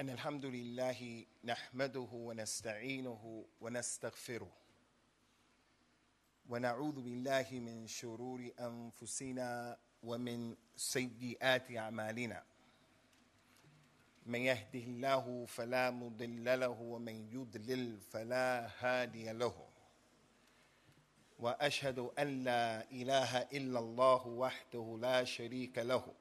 أن الحمد لله نحمده ونستعينه ونستغفره. ونعوذ بالله من شرور أنفسنا ومن سيئات أعمالنا. من يهده الله فلا مضل له ومن يضلل فلا هادي له. وأشهد أن لا إله إلا الله وحده لا شريك له.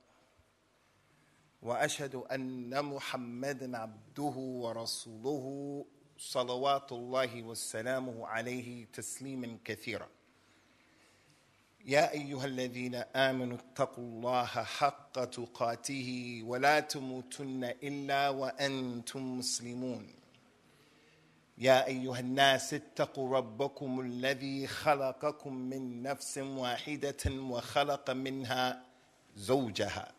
وأشهد أن محمدا عبده ورسوله صلوات الله وسلامه عليه تسليما كثيرا. يا أيها الذين آمنوا اتقوا الله حق تقاته ولا تموتن إلا وأنتم مسلمون. يا أيها الناس اتقوا ربكم الذي خلقكم من نفس واحدة وخلق منها زوجها.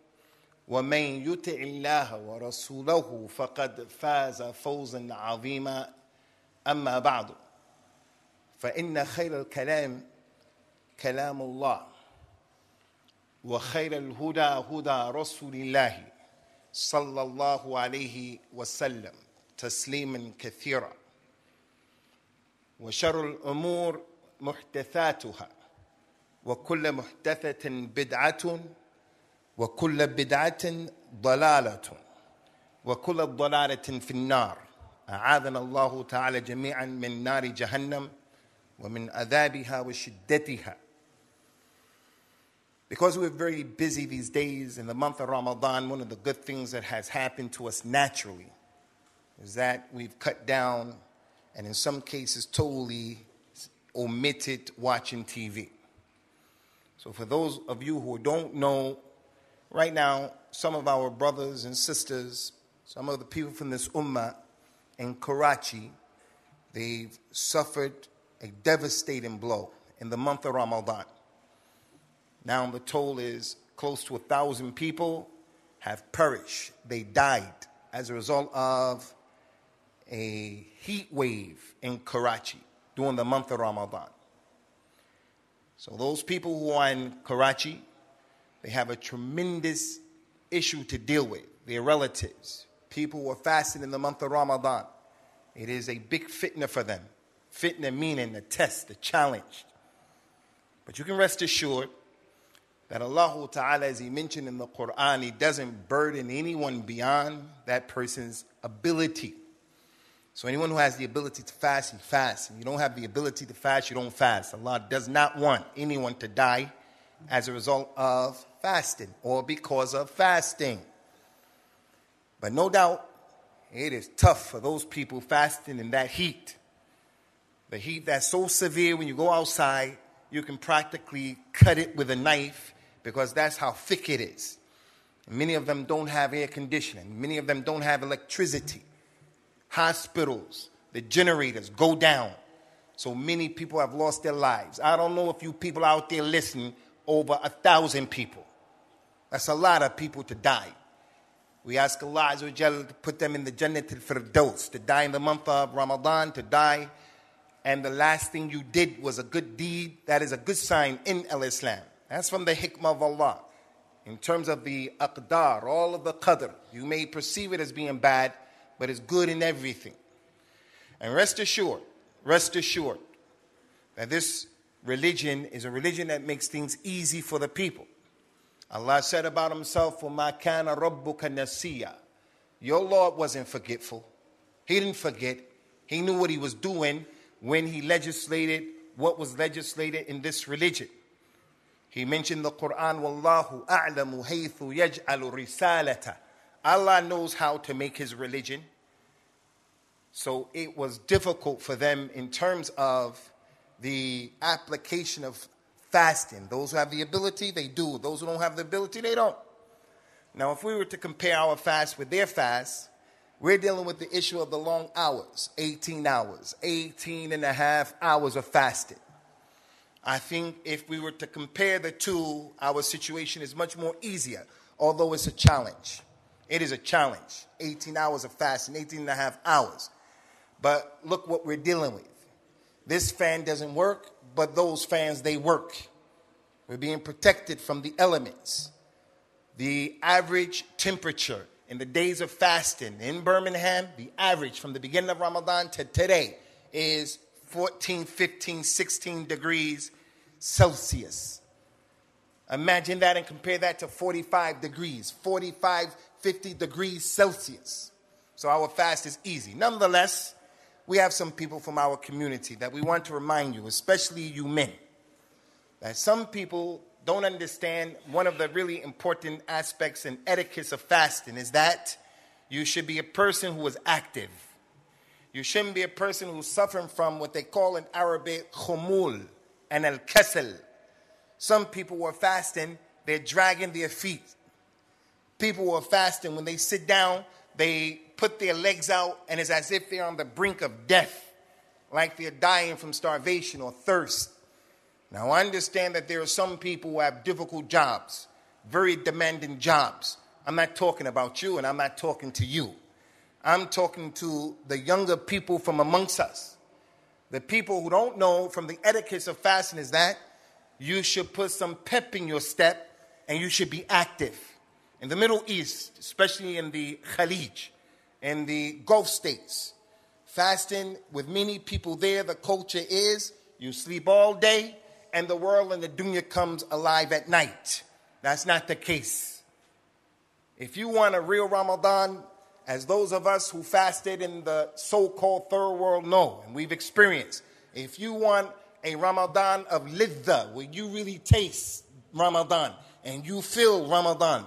ومن يطع الله ورسوله فقد فاز فوزا عظيما. أما بعد فإن خير الكلام كلام الله وخير الهدى هدى رسول الله صلى الله عليه وسلم تسليما كثيرا. وشر الأمور محدثاتها وكل محدثة بدعة وكل بدعه ضلاله وكل ضلاله في النار اعاذنا الله تعالى جميعا من نار جهنم ومن عذابها وشدتها Because we're very busy these days in the month of Ramadan, one of the good things that has happened to us naturally is that we've cut down and in some cases totally omitted watching TV. So, for those of you who don't know, right now, some of our brothers and sisters, some of the people from this ummah in Karachi, they've suffered a devastating blow in the month of Ramadan. Now the toll is close to a thousand people have perished. They died as a result of a heat wave in Karachi during the month of Ramadan. So those people who are in Karachi, they have a tremendous issue to deal with. Their relatives, people who are fasting in the month of Ramadan. It is a big fitna for them. Fitna meaning a test, the challenge. But you can rest assured that Allah Ta'ala, as He mentioned in the Quran, He doesn't burden anyone beyond that person's ability. So, anyone who has the ability to fast, he fasts. If you don't have the ability to fast, you don't fast. Allah does not want anyone to die as a result of fasting or because of fasting. But no doubt, it is tough for those people fasting in that heat. The heat that's so severe when you go outside, you can practically cut it with a knife because that's how thick it is. Many of them don't have air conditioning, many of them don't have electricity. Hospitals, the generators go down. So many people have lost their lives. I don't know if you people out there listening, over a thousand people. That's a lot of people to die. We ask Allah to put them in the Jannat al-Firdaus, to die in the month of Ramadan, to die and the last thing you did was a good deed, that is a good sign in Al Islam. That's from the hikmah of Allah. In terms of the aqdar, all of the qadr, you may perceive it as being bad, but it's good in everything. And rest assured, rest assured that this religion is a religion that makes things easy for the people. Allah said about Himself, وَمَا كَانَ رَبُّكَ نَسِيًّا Your Lord wasn't forgetful. He didn't forget. He knew what He was doing when he legislated what was legislated in this religion. He mentioned the Quran, Wallahu a'lamu haythu yaj'alu risalata. Allah knows how to make his religion. So it was difficult for them in terms of the application of fasting. Those who have the ability, they do. Those who don't have the ability, they don't. Now, if we were to compare our fast with their fast, We're dealing with the issue of the long hours 18 hours, 18 and a half hours of fasting. I think if we were to compare the two, our situation is much more easier, although it's a challenge. It is a challenge. 18 hours of fasting, 18 and a half hours. But look what we're dealing with. This fan doesn't work, but those fans, they work. We're being protected from the elements. The average temperature in the days of fasting in Birmingham, the average from the beginning of Ramadan to today is 14, 15, 16 degrees Celsius. Imagine that and compare that to 45 degrees, 45, 50 degrees Celsius. So our fast is easy. Nonetheless, we have some people from our community that we want to remind you, especially you men, that some people don't understand one of the really important aspects and etiquettes of fasting is that you should be a person who is active. You shouldn't be a person who's suffering from what they call in Arabic khumul and al kasal. Some people who are fasting, they're dragging their feet. People who are fasting, when they sit down, they put their legs out and it's as if they're on the brink of death, like they're dying from starvation or thirst. Now, I understand that there are some people who have difficult jobs, very demanding jobs. I'm not talking about you and I'm not talking to you. I'm talking to the younger people from amongst us. The people who don't know from the etiquettes of fasting is that you should put some pep in your step and you should be active. In the Middle East, especially in the Khalij, in the Gulf states, fasting with many people there, the culture is you sleep all day and the world and the dunya comes alive at night. That's not the case. If you want a real Ramadan, as those of us who fasted in the so called third world know, and we've experienced, if you want a Ramadan of lidha, where you really taste Ramadan and you feel Ramadan,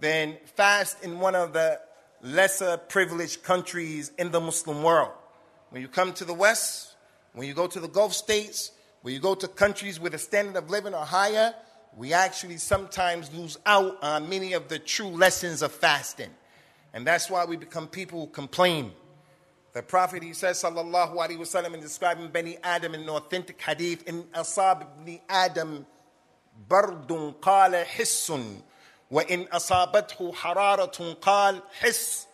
then fast in one of the lesser privileged countries in the Muslim world. When you come to the West, when you go to the Gulf states, when you go to countries where the standard of living are higher, we actually sometimes lose out on many of the true lessons of fasting. And that's why we become people who complain. The Prophet, he says, sallallahu alaihi wasallam, in describing Bani Adam in an authentic hadith, in asab ibn Adam bardun qala hissun وان اصابته حَرَارَةٌ قال حس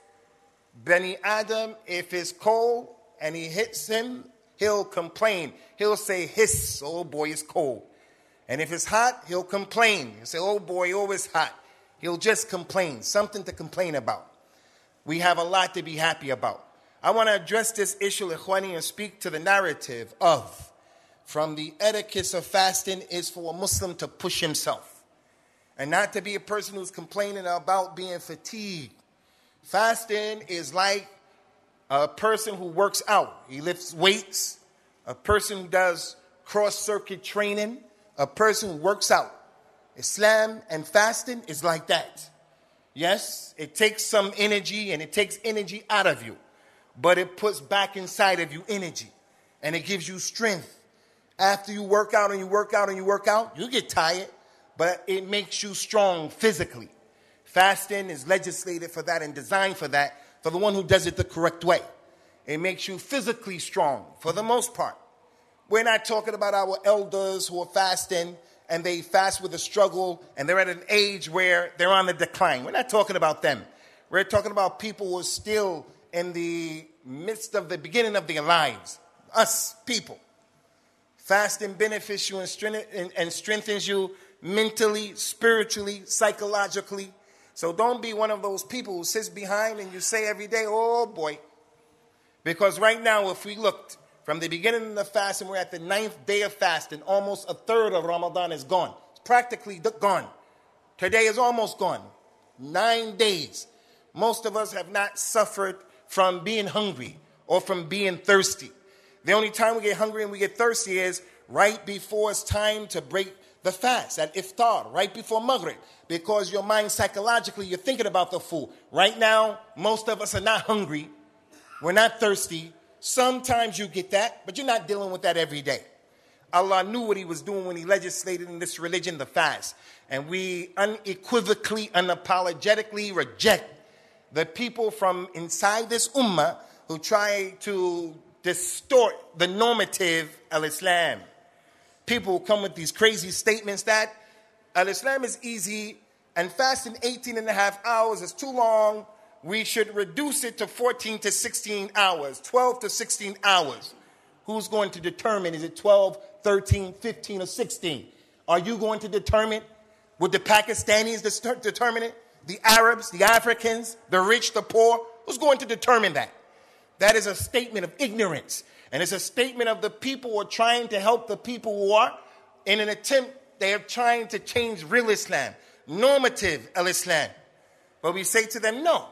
Bani Adam, if it's cold and he hits him, he'll complain. He'll say, hiss, oh boy, it's cold. And if it's hot, he'll complain. He'll say, oh boy, oh, it's hot. He'll just complain, something to complain about. We have a lot to be happy about. I want to address this issue, Ikhwani, and speak to the narrative of from the etiquette of fasting is for a Muslim to push himself and not to be a person who's complaining about being fatigued. Fasting is like a person who works out, he lifts weights, a person who does cross circuit training, a person who works out. Islam and fasting is like that. Yes, it takes some energy and it takes energy out of you, but it puts back inside of you energy and it gives you strength. After you work out and you work out and you work out, you get tired but it makes you strong physically. Fasting is legislated for that and designed for that, for the one who does it the correct way. It makes you physically strong for the most part. We're not talking about our elders who are fasting and they fast with a struggle and they're at an age where they're on the decline. We're not talking about them. We're talking about people who are still in the midst of the beginning of their lives. Us people. Fasting benefits you and strengthens you mentally, spiritually, psychologically. So don't be one of those people who sits behind and you say every day, oh boy. Because right now, if we looked from the beginning of the fast and we're at the ninth day of fasting, almost a third of Ramadan is gone. It's practically gone. Today is almost gone. Nine days. Most of us have not suffered from being hungry or from being thirsty. The only time we get hungry and we get thirsty is right before it's time to break the fast at iftar, right before Maghrib, because your mind psychologically, you're thinking about the food. Right now, most of us are not hungry, we're not thirsty. Sometimes you get that, but you're not dealing with that every day. Allah knew what He was doing when He legislated in this religion, the fast. And we unequivocally, unapologetically reject the people from inside this ummah who try to distort the normative al Islam. People come with these crazy statements that al Islam is easy and fasting 18 and a half hours is too long. We should reduce it to 14 to 16 hours, 12 to 16 hours. Who's going to determine? Is it 12, 13, 15, or 16? Are you going to determine? Would the Pakistanis determine it? The Arabs, the Africans, the rich, the poor? Who's going to determine that? That is a statement of ignorance. And it's a statement of the people who are trying to help the people who are, in an attempt, they are trying to change real Islam, normative al Islam. But we say to them, no.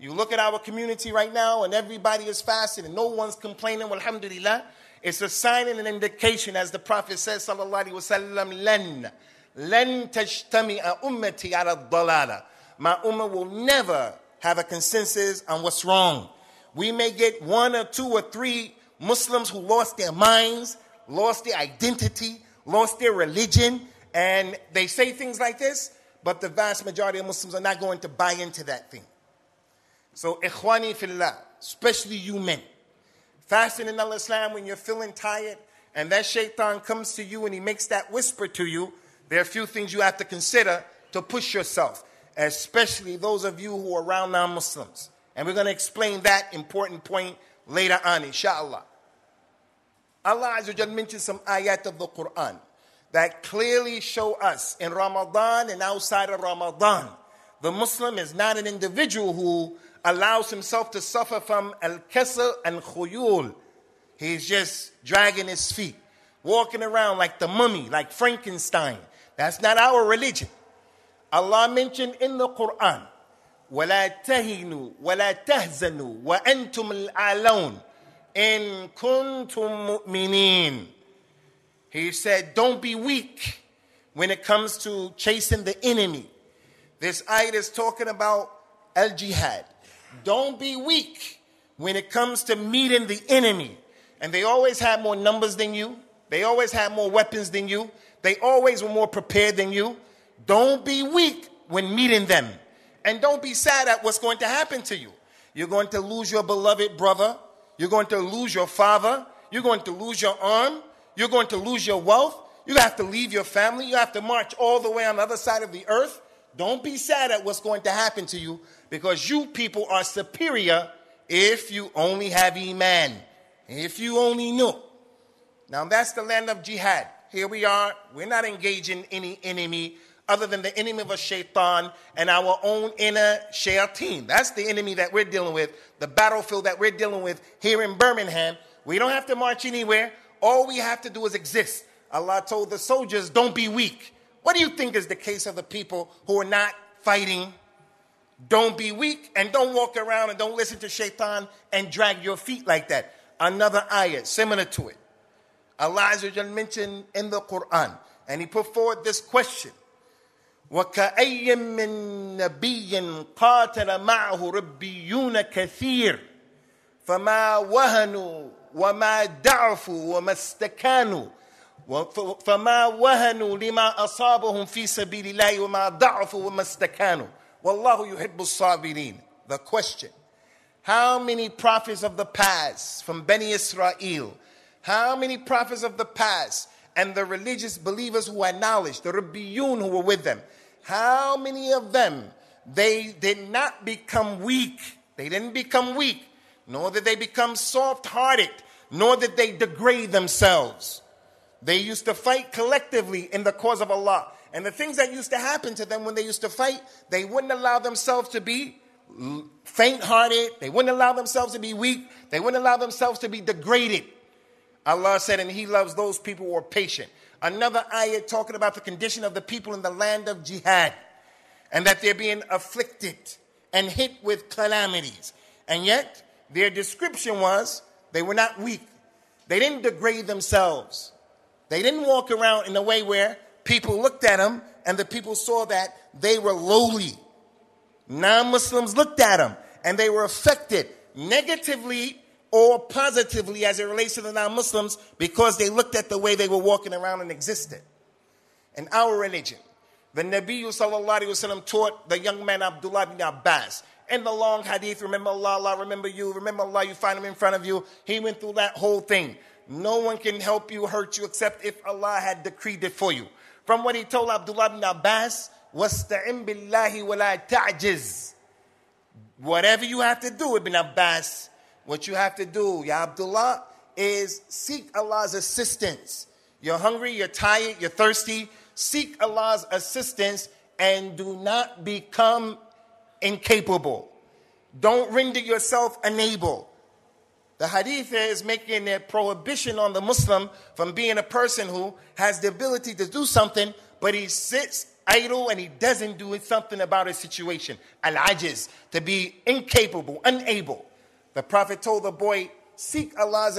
You look at our community right now, and everybody is fasting, and no one's complaining, alhamdulillah. It's a sign and an indication, as the Prophet says, sallallahu alaihi wasallam, len, len tajtami'a ummati. My ummah will never have a consensus on what's wrong. We may get one or two or three Muslims who lost their minds, lost their identity, lost their religion, and they say things like this, but the vast majority of Muslims are not going to buy into that thing. So, ikhwani fillah, especially you men, fasting in al Islam when you're feeling tired and that shaitan comes to you and he makes that whisper to you, there are a few things you have to consider to push yourself, especially those of you who are around non Muslims. And we're going to explain that important point later on, inshallah. Allah Azza mentioned some ayat of the Quran that clearly show us in Ramadan and outside of Ramadan, the Muslim is not an individual who allows himself to suffer from al-kasal and khumul. He's just dragging his feet, walking around like the mummy, like Frankenstein. That's not our religion. Allah mentioned in the Quran, وَلَا تَهِنُوا وَلَا تَهْزَنُوا وَأَنْتُمُ الْأَعْلَوْنَ إِن كُنتُم مُؤْمِنِينَ He said, don't be weak when it comes to chasing the enemy. This ayat is talking about al-jihad. Don't be weak when it comes to meeting the enemy. And they always have more numbers than you. They always have more weapons than you. They always were more prepared than you. Don't be weak when meeting them. And don't be sad at what's going to happen to you. You're going to lose your beloved brother. You're going to lose your father. You're going to lose your arm. You're going to lose your wealth. You have to leave your family. You have to march all the way on the other side of the earth. Don't be sad at what's going to happen to you because you people are superior if you only have Iman, if you only knew. Now that's the land of jihad. Here we are. We're not engaging any enemy other than the enemy of a shaitan and our own inner shayateen. That's the enemy that we're dealing with, the battlefield that we're dealing with here in Birmingham. We don't have to march anywhere. All we have to do is exist. Allah told the soldiers, don't be weak. What do you think is the case of the people who are not fighting don't be weak and don't walk around and don't listen to shaitan and drag your feet like that. Another ayah similar to it. Allah mentioned in the Quran, and He put forward this question. وكأي من نبي قاتل معه ربيون كثير فما وهنوا وما ضعفوا وما استكانوا فما وهنوا لما أصابهم في سبيل الله وما ضعفوا وما استكانوا Wallahu yuhibbu sabirin. The question. How many prophets of the past from Beni Israel? How many prophets of the past and the religious believers who had knowledge, the Rabbiyun who were with them, how many of them they did not become weak? They didn't become weak, nor did they become soft hearted, nor did they degrade themselves. They used to fight collectively in the cause of Allah. And the things that used to happen to them when they used to fight, they wouldn't allow themselves to be faint hearted. They wouldn't allow themselves to be weak. They wouldn't allow themselves to be degraded. Allah said, and He loves those people who are patient. Another ayah talking about the condition of the people in the land of jihad and that they're being afflicted and hit with calamities. And yet, their description was they were not weak. They didn't degrade themselves. They didn't walk around in a way where people looked at them and the people saw that they were lowly. Non Muslims looked at them and they were affected negatively or positively as it relates to the non Muslims because they looked at the way they were walking around and existed. In our religion, the Nabi sallallahu taught the young man Abdullah bin Abbas in the long hadith, remember Allah, Allah, remember you, remember Allah, you find him in front of you. He went through that whole thing. No one can help you, hurt you, except if Allah had decreed it for you. From what he told Abdullah ibn Abbas, وَاسْتَعِن بِاللَّهِ وَلَا تَعْجِزْ Whatever you have to do, Ibn Abbas, what you have to do, Ya Abdullah, is seek Allah's assistance. You're hungry, you're tired, you're thirsty. Seek Allah's assistance and do not become incapable. Don't render yourself unable. The hadith is making a prohibition on the Muslim from being a person who has the ability to do something, but he sits idle and he doesn't do something about his situation. Al ajiz, to be incapable, unable. The Prophet told the boy, Seek Allah's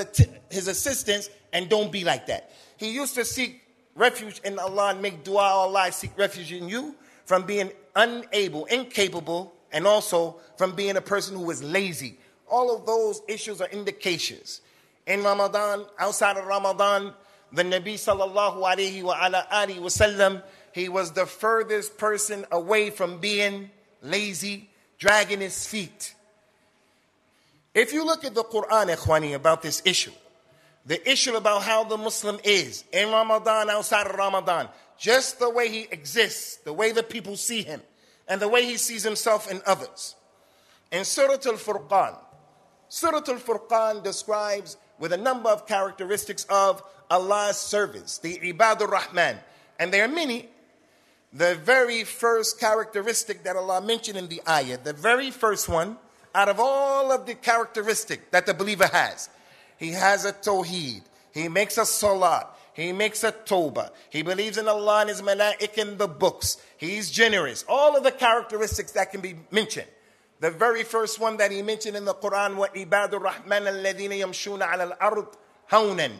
his assistance and don't be like that. He used to seek refuge in Allah and make dua, oh Allah, I seek refuge in you from being unable, incapable, and also from being a person who is lazy. All of those issues are indications. In Ramadan, outside of Ramadan, the Nabi sallallahu alayhi wa he was the furthest person away from being lazy, dragging his feet. If you look at the Quran, Ikhwani, about this issue, the issue about how the Muslim is in Ramadan, outside of Ramadan, just the way he exists, the way the people see him, and the way he sees himself in others. In Surah Al Furqan, Surah Al Furqan describes with a number of characteristics of Allah's servants, the Ibadur Rahman. And there are many. The very first characteristic that Allah mentioned in the ayah, the very first one, out of all of the characteristic that the believer has, he has a tawheed. He makes a salat. He makes a tawbah. He believes in Allah and His malaik in the books. He's generous. All of the characteristics that can be mentioned. The very first one that he mentioned in the Quran, وَإِبَادُ الرَّحْمَنَ الَّذِينَ يَمْشُونَ عَلَى الْأَرْضِ هَوْنًا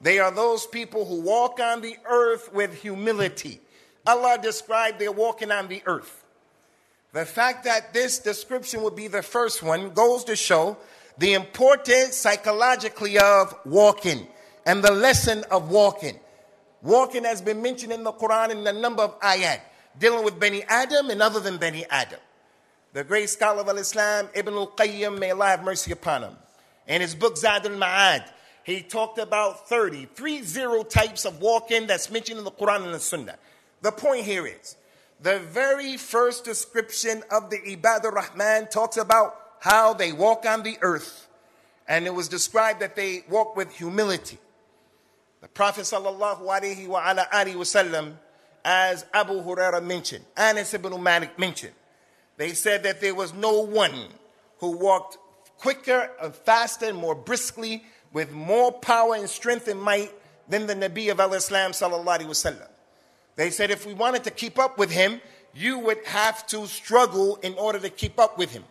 They are those people who walk on the earth with humility. Allah described their walking on the earth. The fact that this description would be the first one goes to show the importance psychologically of walking and the lesson of walking. Walking has been mentioned in the Quran in a number of ayat, dealing with Bani Adam and other than Bani Adam. The great scholar of Islam, Ibn al-Qayyim, may Allah have mercy upon him, in his book Zad al-Ma'ad, he talked about 30, three zero types of walking that's mentioned in the Quran and the Sunnah. The point here is, the very first description of the Ibadah Rahman talks about how they walk on the earth. And it was described that they walk with humility. The Prophet sallallahu alaihi wasallam, as Abu Huraira mentioned, Anas ibn Malik mentioned, they said that there was no one who walked quicker and faster and more briskly with more power and strength and might than the Nabi of al-Islam sallallahu alaihi wasallam. They said if we wanted to keep up with him, you would have to struggle in order to keep up with him.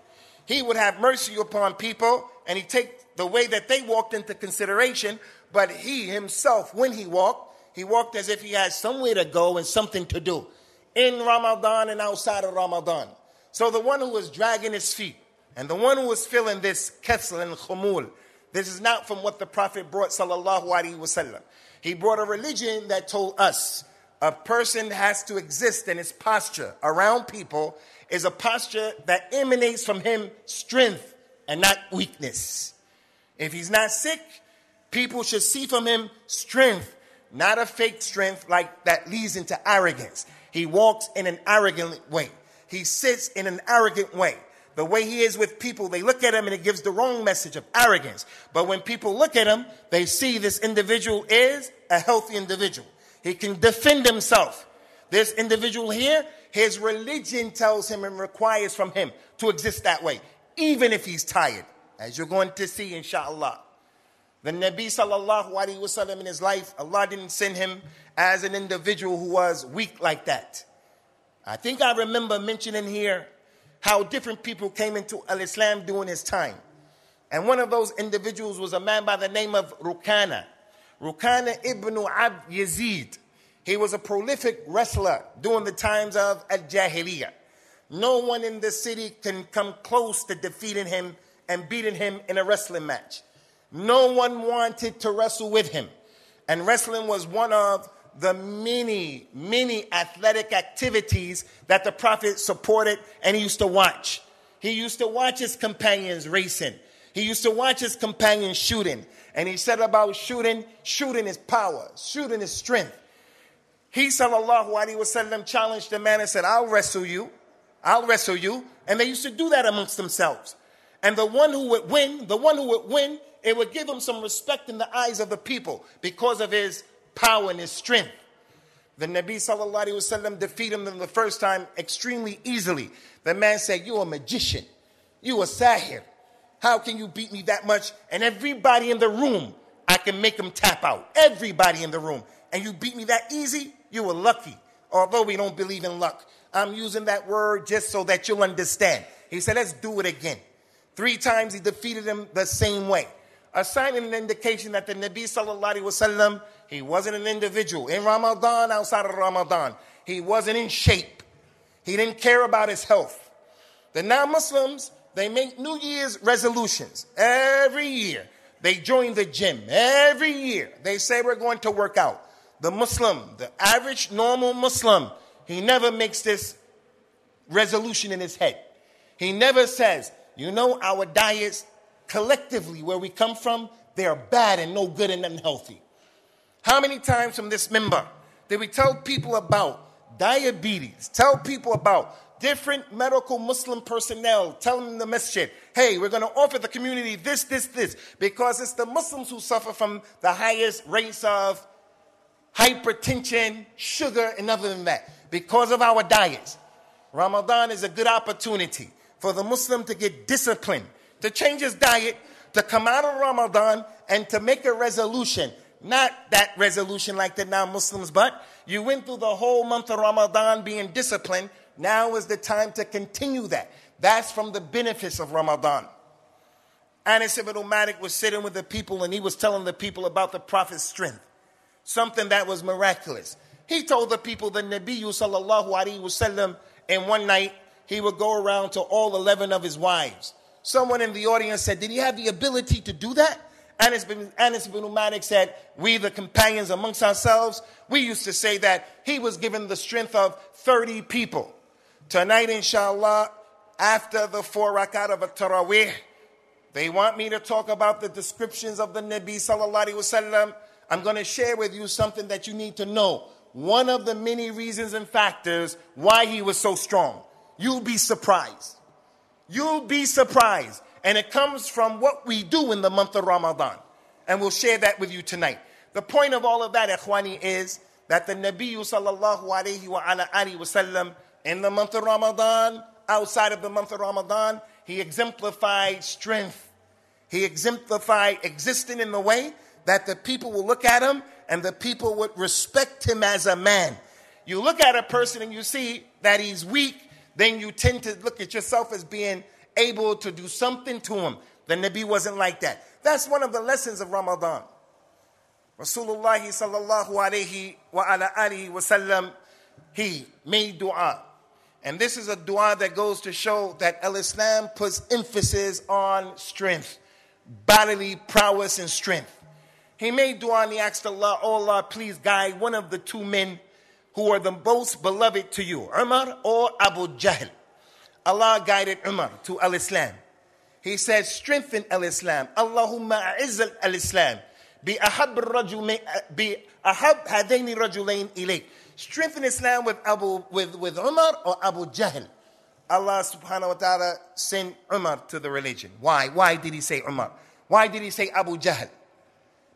He would have mercy upon people and he'd take the way that they walked into consideration, but he himself, when he walked, he walked as if he had somewhere to go and something to do in Ramadan and outside of Ramadan. So the one who was dragging his feet and the one who was feeling this kesel and khumul, this is not from what the Prophet brought, sallallahu alaihi wasallam. He brought a religion that told us a person has to exist in his posture around people is a posture that emanates from him strength and not weakness. If he's not sick, people should see from him strength, not a fake strength like that leads into arrogance. He walks in an arrogant way. He sits in an arrogant way. The way he is with people, they look at him and it gives the wrong message of arrogance. But when people look at him, they see this individual is a healthy individual. He can defend himself. This individual here, his religion tells him and requires from him to exist that way, even if he's tired, as you're going to see, inshallah. The Nabi sallallahu alaihi wasallam in his life, Allah didn't send him as an individual who was weak like that. I think I remember mentioning here how different people came into Al Islam during his time. And one of those individuals was a man by the name of Rukana. Rukana ibn Abd Yazid. He was a prolific wrestler during the times of Al Jahiliyyah. No one in the city can come close to defeating him and beating him in a wrestling match. No one wanted to wrestle with him. And wrestling was one of the many, many athletic activities that the Prophet supported and he used to watch. He used to watch his companions racing. He used to watch his companions shooting. And he said about shooting, shooting is power, shooting is strength. He sallallahu alaihi wasallam challenged the man and said, I'll wrestle you. I'll wrestle you. And they used to do that amongst themselves. And the one who would win, the one who would win, it would give him some respect in the eyes of the people because of his power and his strength. The Nabi sallallahu alaihi wasallam defeated him the first time extremely easily. The man said, "You're a magician. You a sahir. How can you beat me that much? And everybody in the room, I can make them tap out. Everybody in the room, and you beat me that easy? You were lucky. Although we don't believe in luck, I'm using that word just so that you'll understand." He said, "Let's do it again." Three times he defeated him the same way, a sign and an indication that the Nabi sallallahu alaihi wasallam he wasn't an individual in Ramadan, outside of Ramadan. He wasn't in shape. He didn't care about his health. The non Muslims, they make New Year's resolutions every year. They join the gym every year. They say we're going to work out. The Muslim, the average normal Muslim, he never makes this resolution in his head. He never says, you know, our diets collectively, where we come from, they are bad and no good and unhealthy. How many times from this minbar did we tell people about diabetes, tell people about different medical Muslim personnel, telling the message, hey, we're going to offer the community this, this, this, because it's the Muslims who suffer from the highest rates of hypertension, sugar, and other than that, because of our diets. Ramadan is a good opportunity for the Muslim to get disciplined, to change his diet, to come out of Ramadan, and to make a resolution not that resolution like the non Muslims, but you went through the whole month of Ramadan being disciplined. Now is the time to continue that. That's from the benefits of Ramadan. Anas ibn Malik was sitting with the people and he was telling the people about the Prophet's strength, something that was miraculous. He told the people that Nabi sallallahu alaihi wasallam in one night he would go around to all 11 of his wives. Someone in the audience said, Did he have the ability to do that? Anas bin, Anas bin Malik said, We, the companions amongst ourselves, we used to say that he was given the strength of 30 people. Tonight, inshallah, after the four rakat of a tarawih, they want me to talk about the descriptions of the Nabi sallallahu wasallam. I'm going to share with you something that you need to know. One of the many reasons and factors why he was so strong. You'll be surprised. You'll be surprised. And it comes from what we do in the month of Ramadan. And we'll share that with you tonight. The point of all of that, ikhwani, is that the Nabi sallallahu alayhi wa wasallam in the month of Ramadan, outside of the month of Ramadan, he exemplified strength. He exemplified existing in the way that the people will look at him and the people would respect him as a man. You look at a person and you see that he's weak, then you tend to look at yourself as being able to do something to him. The Nabi wasn't like that. That's one of the lessons of Ramadan. Rasulullah sallallahu alayhi wa ala alihi wasallam, he made dua. And this is a dua that goes to show that Al-Islam puts emphasis on strength, bodily prowess and strength. He made dua and he asked Allah, Oh Allah, please guide one of the two men who are the most beloved to you, Umar or Abu Jahl. Allah guided Umar to Al Islam. He said, Strengthen Al Islam. Allahumma a'izz Al Islam. بأحب الرجل بأحب هذين الرجلين إليك. Strengthen Islam with Abu with, with Umar or Abu Jahl. Allah subhanahu wa ta'ala sent Umar to the religion. Why? Why did he say Umar? Why did he say Abu Jahl?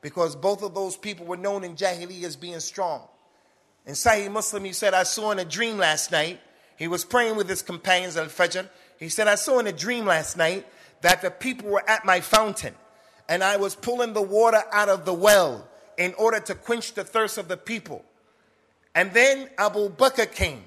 Because both of those people were known in Jahiliyyah as being strong. In Sahih Muslim, he said, I saw in a dream last night he was praying with his companions al Fajr. He said, I saw in a dream last night that the people were at my fountain and I was pulling the water out of the well in order to quench the thirst of the people. And then Abu Bakr came.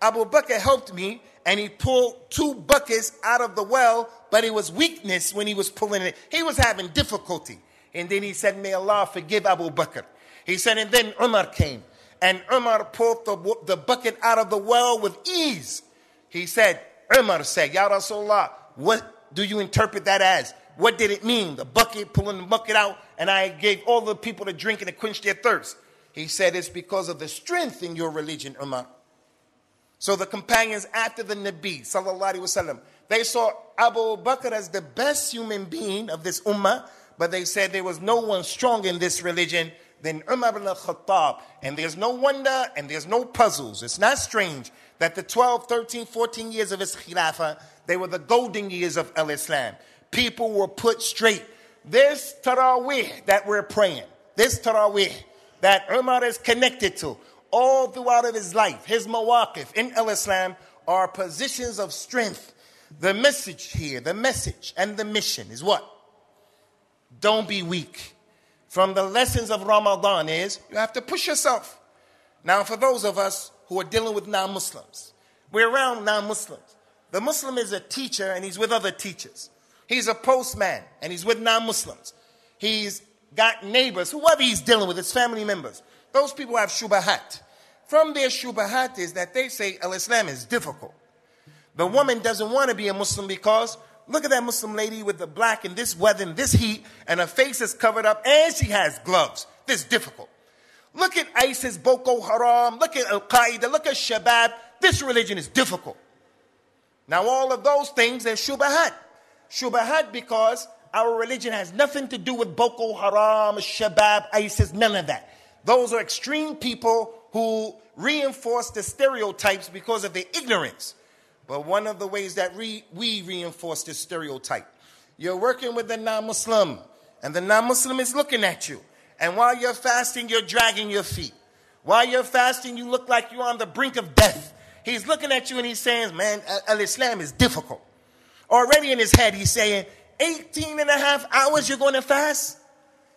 Abu Bakr helped me and he pulled two buckets out of the well, but it was weakness when he was pulling it. He was having difficulty. And then he said, May Allah forgive Abu Bakr. He said, and then Umar came. And Umar pulled the, the bucket out of the well with ease. He said, Umar said, Ya Rasulullah, what do you interpret that as? What did it mean? The bucket, pulling the bucket out, and I gave all the people to drink and to quench their thirst. He said, It's because of the strength in your religion, Umar. So the companions after the Nabi, sallallahu alaihi wasallam, They saw Abu Bakr as the best human being of this ummah, but they said there was no one strong in this religion than Umar ibn al-Khattab. And there's no wonder and there's no puzzles. It's not strange that the 12, 13, 14 years of his khilafah, they were the golden years of al-Islam. People were put straight. This Taraweeh that we're praying, this Taraweeh that Umar is connected to all throughout of his life, his mawaqif in al-Islam are positions of strength. The message here, the message and the mission is what? Don't be weak. From the lessons of Ramadan is you have to push yourself. Now, for those of us who are dealing with non Muslims, we're around non Muslims. The Muslim is a teacher and he's with other teachers. He's a postman and he's with non Muslims. He's got neighbors, whoever he's dealing with, his family members. Those people have shubahat. From their shubahat is that they say Al Islam is difficult. The woman doesn't want to be a Muslim because look at that Muslim lady with the black in this weather and this heat, and her face is covered up, and she has gloves. This is difficult. Look at ISIS, Boko Haram, look at Al Qaeda, look at Shabab. This religion is difficult. Now, all of those things are shubahat. Shubahat because our religion has nothing to do with Boko Haram, Shabab, ISIS, none of that. Those are extreme people who reinforce the stereotypes because of their ignorance. But one of the ways that we, we reinforce this stereotype, you're working with a non Muslim, and the non Muslim is looking at you. And while you're fasting, you're dragging your feet. While you're fasting, you look like you're on the brink of death. He's looking at you and he's saying, Man, Al Islam is difficult. Already in his head, he's saying, 18 and a half hours you're going to fast,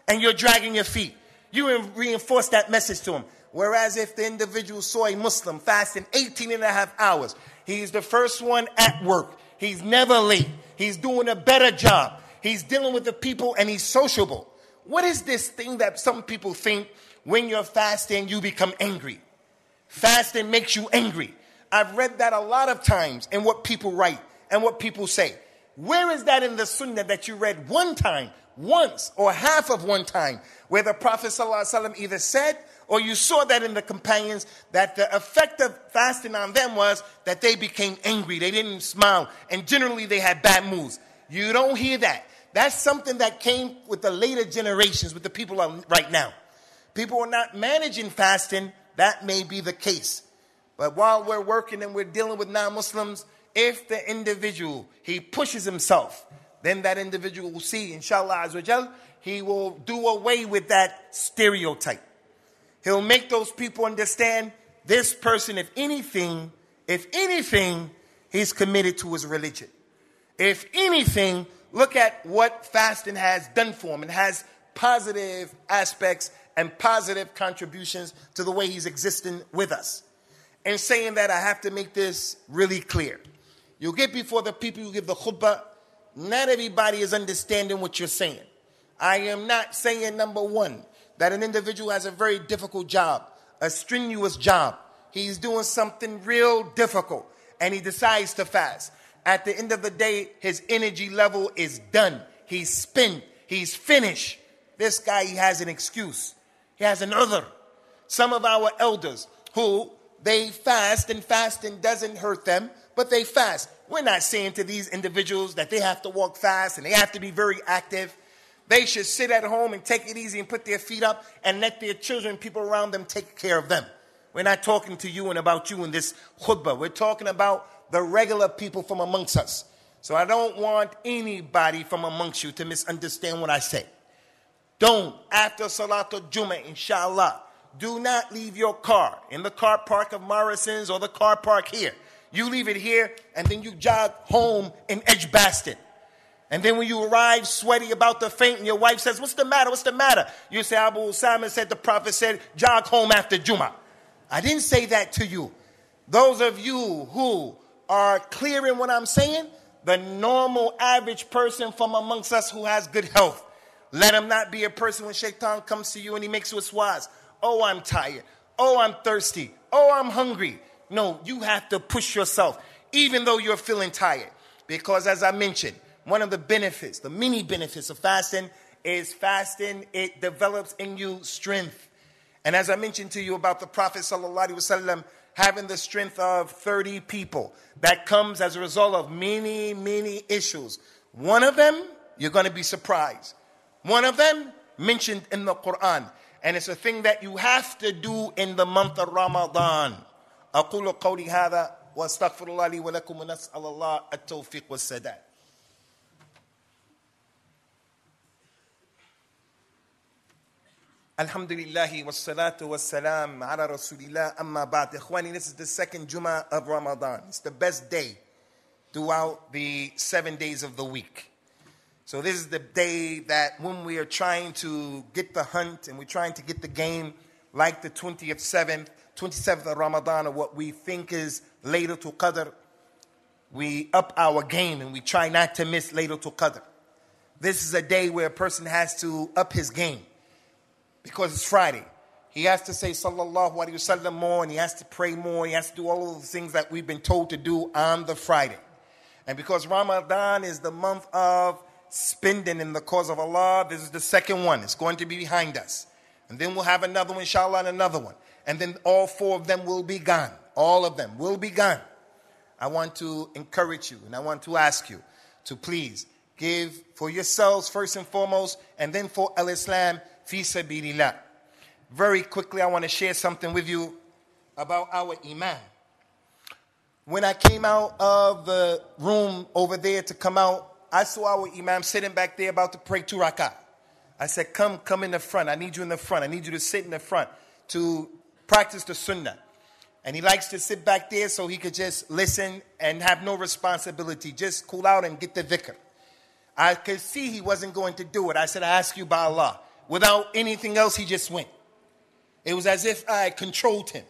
and you're dragging your feet. You reinforce that message to him. Whereas if the individual saw a Muslim fasting 18 and a half hours, he's the first one at work. He's never late. He's doing a better job. He's dealing with the people and he's sociable. What is this thing that some people think when you're fasting, you become angry? Fasting makes you angry. I've read that a lot of times in what people write and what people say. Where is that in the sunnah that you read one time, once, or half of one time, where the Prophet ﷺ either said or you saw that in the companions that the effect of fasting on them was that they became angry, they didn't smile, and generally they had bad moods. You don't hear that. That's something that came with the later generations, with the people right now. People are not managing fasting, that may be the case. But while we're working and we're dealing with non Muslims, if the individual he pushes himself, then that individual will see, inshallah, azawajal, he will do away with that stereotype. He'll make those people understand this person, if anything, if anything, he's committed to his religion. If anything, look at what fasting has done for him. It has positive aspects and positive contributions to the way he's existing with us. And saying that, I have to make this really clear. You get before the people you give the khutbah, not everybody is understanding what you're saying. I am not saying, number one, that an individual has a very difficult job, a strenuous job. He's doing something real difficult and he decides to fast. At the end of the day, his energy level is done. He's spent. He's finished. This guy, he has an excuse. He has another. Some of our elders who they fast and fasting doesn't hurt them, but they fast. We're not saying to these individuals that they have to walk fast and they have to be very active. They should sit at home and take it easy and put their feet up and let their children, people around them, take care of them. We're not talking to you and about you in this khutbah. We're talking about the regular people from amongst us. So I don't want anybody from amongst you to misunderstand what I say. Don't, after Salatul Jummah, inshallah, do not leave your car in the car park of Morrison's or the car park here. You leave it here and then you jog home in Edgbaston. And then when you arrive sweaty about the faint and your wife says, What's the matter? What's the matter? You say, Abu Usamah said, The prophet said, jog home after Juma. I didn't say that to you. Those of you who are clear in what I'm saying, the normal average person from amongst us who has good health, let him not be a person when shaitan comes to you and he makes you a swaz. Oh, I'm tired. Oh, I'm thirsty. Oh, I'm hungry. No, you have to push yourself, even though you're feeling tired. Because as I mentioned, one of the benefits, the many benefits of fasting is fasting, it develops in you strength. And as I mentioned to you about the Prophet wasallam, having the strength of 30 people. That comes as a result of many, many issues. One of them, you're going to be surprised. One of them mentioned in the Quran. And it's a thing that you have to do in the month of Ramadan. أقول قولي هذا واستغفر الله لي ولكم ونسأل الله التوفيق والسداد. Alhamdulillah wa salatu wa salam ala rasulillah amma ba'd. Ikhwani, this is the second Jummah of Ramadan. It's the best day throughout the seven days of the week. So this is the day that when we are trying to get the hunt and we're trying to get the game, like the 20th, 7th, 27th of Ramadan, or what we think is Laylatul Qadr, we up our game and we try not to miss Laylatul Qadr. This is a day where a person has to up his game because it's Friday. He has to say sallallahu alaihi wasallam more and he has to pray more. He has to do all of the things that we've been told to do on the Friday. And because Ramadan is the month of spending in the cause of Allah, this is the second one. It's going to be behind us. And then we'll have another one, inshallah, and another one. And then all four of them will be gone. All of them will be gone. I want to encourage you and I want to ask you to please give for yourselves first and foremost, and then for Al Islam fi sabilillah. Very quickly, I want to share something with you about our imam. When I came out of the room over there to come out, I saw our imam sitting back there about to pray two rakah. I said, Come, come in the front. I need you in the front. I need you to sit in the front to practice the sunnah. And he likes to sit back there so he could just listen and have no responsibility. Just cool out and get the dhikr. I could see he wasn't going to do it. I said, I ask you by Allah. Without anything else, he just went. It was as if I controlled him.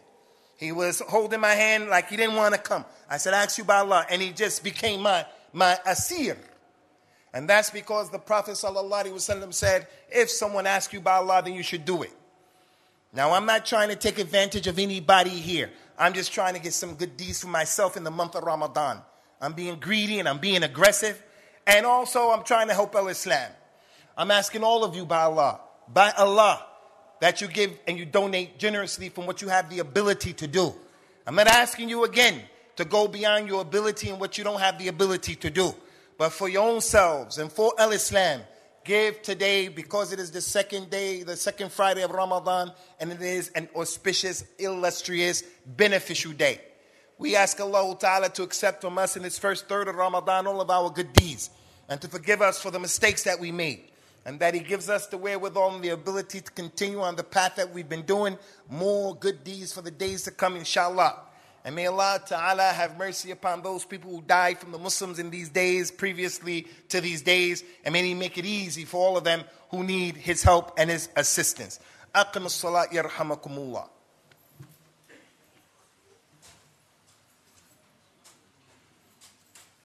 He was holding my hand like he didn't want to come. I said, I ask you by Allah. And he just became my, my asir. And that's because the Prophet ﷺ said, if someone asks you by Allah, then you should do it. Now, I'm not trying to take advantage of anybody here. I'm just trying to get some good deeds for myself in the month of Ramadan. I'm being greedy and I'm being aggressive. And also, I'm trying to help Al Islam. I'm asking all of you by Allah by Allah that you give and you donate generously from what you have the ability to do. I'm not asking you again to go beyond your ability and what you don't have the ability to do. But for your own selves and for Al Islam, give today because it is the second day, the second Friday of Ramadan, and it is an auspicious, illustrious, beneficial day. We ask Allah Ta'ala to accept from us in this first third of Ramadan all of our good deeds and to forgive us for the mistakes that we made and that He gives us the wherewithal and the ability to continue on the path that we've been doing, more good deeds for the days to come, inshallah. And may Allah Ta'ala have mercy upon those people who died from the Muslims in these days, previously to these days, and may He make it easy for all of them who need His help and His assistance. أقم الصلاة يرحمكم الله